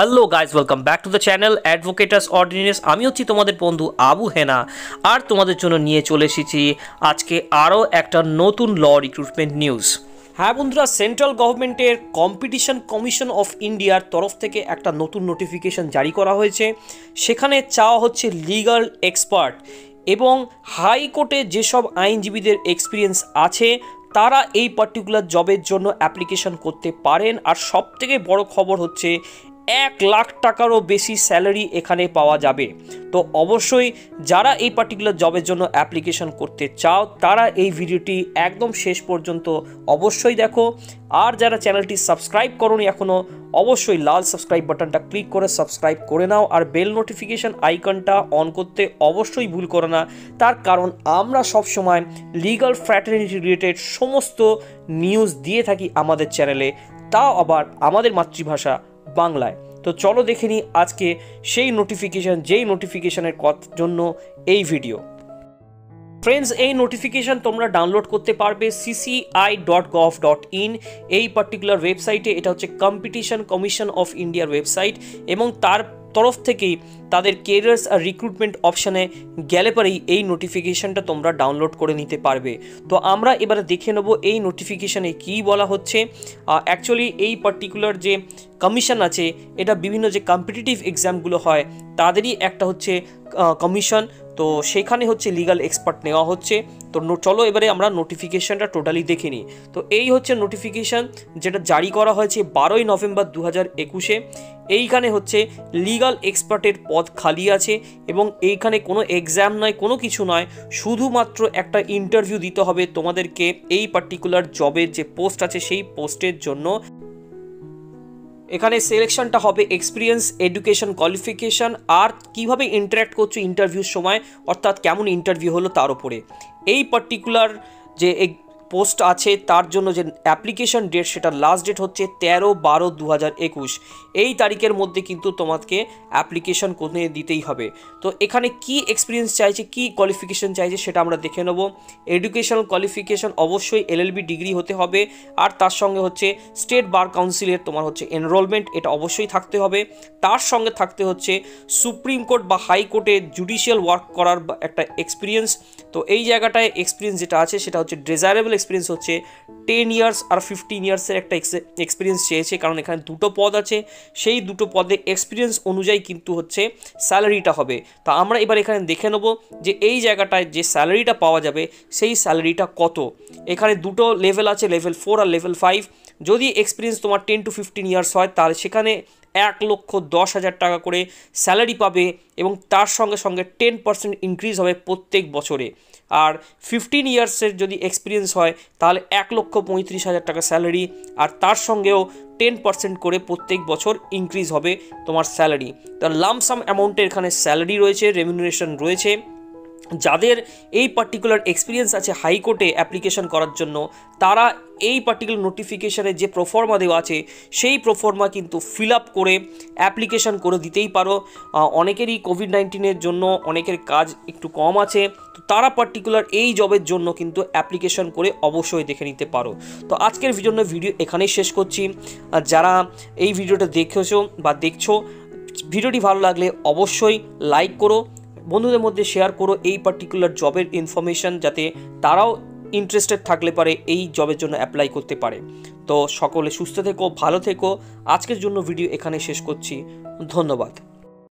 Hello guys welcome back to the channel Advocatus Ordinance আমি হচ্ছি তোমাদের বন্ধু আবু হেনা, আর তোমাদের জন্য নিয়ে চলে এসেছি আজকে আরও একটা নতুন ল রিক্রুটমেন্ট নিউজ হ্যাঁ বন্ধুরা সেন্ট্রাল গভর্নমেন্টের কম্পিটিশন কমিশন অফ ইন্ডিয়ার তরফ থেকে একটা নতুন নোটিফিকেশন জারি করা হয়েছে। সেখানে চাওয়া হচ্ছে লিগাল এক্সপার্ট এবং হাইকোর্টে যেসব আইনজীবীদের এক্সপিরিয়েন্স আছে, তারা এই পার্টিকুলার জবের জন্য অ্যাপ্লিকেশন করতে পারেন। আর সবথেকে বড় খবর হচ্ছে এক লাখ টাকারও বেশি স্যালারি এখানে পাওয়া যাবে। তো অবশ্যই যারা এই পার্টিকুলার জবের জন্য অ্যাপ্লিকেশন করতে চাও, তারা এই ভিডিওটি একদম শেষ পর্যন্ত অবশ্যই দেখো। আর যারা চ্যানেলটি সাবস্ক্রাইব করোনি এখনও অবশ্যই লাল সাবস্ক্রাইব বাটনটা ক্লিক করে সাবস্ক্রাইব করে নাও আর বেল নোটিফিকেশান আইকনটা অন করতে অবশ্যই ভুল করো না। তার কারণ আমরা সব সময় লিগাল ফ্র্যাটার্নিটি রিলেটেড সমস্ত নিউজ দিয়ে থাকি আমাদের চ্যানেলে তাও আবার আমাদের মাতৃভাষা বাংলায়। তো চলো দেখে নিই আজকে সেই নোটিফিকেশান যেই নোটিফিকেশানের জন্য এই ভিডিও ফ্রেন্ডস এই নোটিফিকেশান তোমরা ডাউনলোড করতে পারবে CCI dot gov dot in এই পার্টিকুলার ওয়েবসাইটে এটা হচ্ছে কম্পিটিশন কমিশন অফ ইন্ডিয়ার ওয়েবসাইট এবং তার তরফ থেকেই তাদের কেরিয়ার্স আর রিক্রুটমেন্ট অপশানে গেলে পরেই এই নোটিফিকেশানটা তোমরা ডাউনলোড করে নিতে পারবে। তো আমরা এবারে দেখে নেব এই নোটিফিকেশানে কী বলা হচ্ছে। অ্যাকচুয়ালি এই পার্টিকুলার যে কমিশন আছে, এটা বিভিন্ন যে কম্পিটিটিভ এক্সামগুলো হয়, তাদেরই একটা হচ্ছে কমিশন। তো সেখানে হচ্ছে লিগাল এক্সপার্ট নেওয়া হচ্ছে। তো চলো এবারে আমরা নোটিফিকেশানটা টোটালি দেখে নিই। তো এই হচ্ছে নোটিফিকেশান যেটা জারি করা হয়েছে বারোই নভেম্বর দু হাজার একুশে। এইখানে হচ্ছে লিগাল এক্সপার্টের পদ খালি আছে এবং এইখানে কোনো এক্সাম নয়, কোনো কিছু নয়। শুধুমাত্র একটা ইন্টারভিউ দিতে হবে তোমাদেরকে এই পার্টিকুলার জবের যে পোস্ট আছে, সেই পোস্টের জন্য। এখানে সিলেকশনটা হবে এক্সপিরিয়েন্স এডুকেশন কোয়ালিফিকেশান আর কীভাবে ইন্টারাক্ট করছ ইন্টারভিউর সময়, অর্থাৎ কেমন ইন্টারভিউ হলো তার উপরে। এই পার্টিকুলার যে পোস্ট আছে তার জন্য যে অ্যাপ্লিকেশন ডেট সেটা লাস্ট ডেট হচ্ছে তেরো বারো দু এই তারিখের মধ্যে কিন্তু তোমাকে অ্যাপ্লিকেশন কোথায় দিতেই হবে। তো এখানে কি এক্সপিরিয়েন্স চাইছে, কি কোয়ালিফিকেশন চাইছে সেটা আমরা দেখে নেব। এডুকেশনাল কোয়ালিফিকেশন অবশ্যই এলএলবি ডিগ্রি হতে হবে আর তার সঙ্গে হচ্ছে স্টেট বার কাউন্সিলের তোমার হচ্ছে এনরোলমেন্ট এটা অবশ্যই থাকতে হবে। তার সঙ্গে থাকতে হচ্ছে সুপ্রিম কোর্ট বা হাইকোর্টে জুডিশিয়াল ওয়ার্ক করার একটা এক্সপিরিয়েন্স তো এই জায়গাটায় এক্সপিরিয়েন্স যেটা আছে সেটা হচ্ছে ডিজায়ারেবল এক্সপিরিয়েন্স হচ্ছে টেন ইয়ার্স আর ফিফটিন ইয়ার্সের একটা এক্সপিরিয়েন্স চেয়েছে, কারণ এখানে দুটো পদ আছে। সেই দুটো পদে এক্সপিরিয়েন্স অনুযায়ী কিন্তু হচ্ছে স্যালারিটা হবে। তা আমরা এবার এখানে দেখে নেব যে এই জায়গাটায় যে স্যালারিটা পাওয়া যাবে, সেই স্যালারিটা কত? এখানে দুটো লেভেল আছে লেভেল ফোর আর লেভেল ফাইভ যদি এক্সপিরিয়েন্স তোমার টেন টু ফিফটিন ইয়ার্স হয়, তাহলে সেখানে এক লক্ষ দশ হাজার টাকা করে স্যালারি পাবে এবং তার সঙ্গে সঙ্গে টেন পার্সেন্ট ইনক্রিজ হবে প্রত্যেক বছরে। আর ফিফটিন ইয়ার্সের যদি এক্সপিরিয়েন্স হয়, তাহলে এক লক্ষ পঁয়ত্রিশ হাজার টাকা স্যালারি, আর তার সঙ্গেও টেন পার্সেন্ট করে প্রত্যেক বছর ইনক্রিজ হবে তোমার স্যালারি। তার লামসাম অ্যামাউন্টের এখানে স্যালারি রয়েছে রেমিউনারেশন রয়েছে। যাদের এই পার্টিকুলার এক্সপিরিয়েন্স আছে হাইকোর্টে অ্যাপ্লিকেশন করার জন্য, তারা এই পার্টিকুলার নোটিফিকেশানে যে প্রফর্মা দেওয়া আছে, সেই প্রফর্মা কিন্তু ফিল আপ করে অ্যাপ্লিকেশান করে দিতেই পারো। অনেকেরই কোভিড নাইন্টিনের জন্য অনেকের কাজ একটু কম আছে, তো তারা পার্টিকুলার এই জবের জন্য কিন্তু অ্যাপ্লিকেশান করে অবশ্যই দেখে নিতে পারো। তো আজকের জন্য ভিডিও এখানেই শেষ করছি। যারা এই ভিডিওটা দেখেছ বা দেখছ, ভিডিওটি ভালো লাগলে অবশ্যই লাইক করো। বন্ধুদের মধ্যে শেয়ার করো এই পার্টিকুলার জবের ইনফরমেশান যাতে তারাও ইন্টারেস্টেড থাকলে পারে এই জবের জন্য অ্যাপ্লাই করতে পারে। তো সকলে সুস্থ থেকো, ভালো থেকো। আজকের জন্য ভিডিও এখানে শেষ করছি। ধন্যবাদ।